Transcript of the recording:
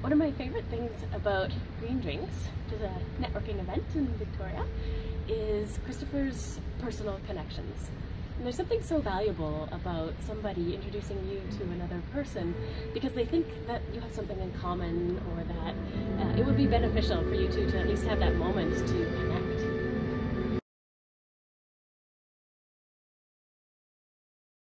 One of my favorite things about Green Drinks, which is a networking event in Victoria, is Christopher's personal connections. And there's something so valuable about somebody introducing you to another person because they think that you have something in common or that uh, it would be beneficial for you two to at least have that moment to connect